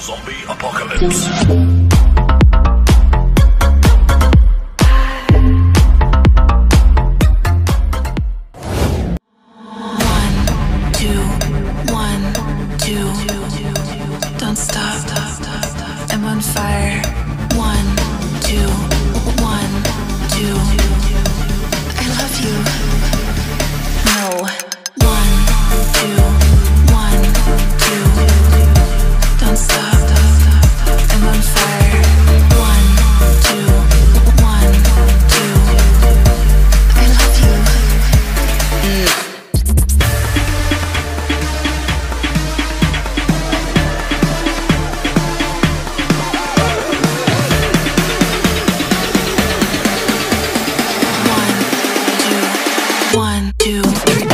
Zombie Apocalypse. One, two, one, two. Don't stop. I'm on fire. One, two. two, three.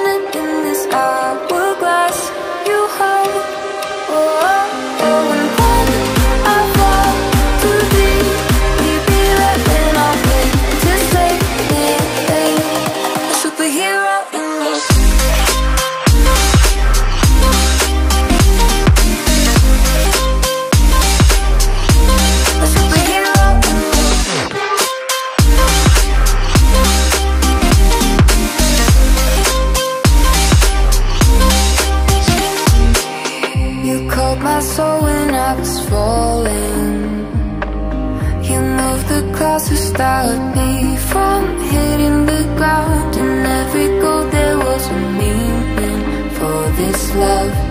to stop me from hitting the ground. And every goal there was a meaning for this love.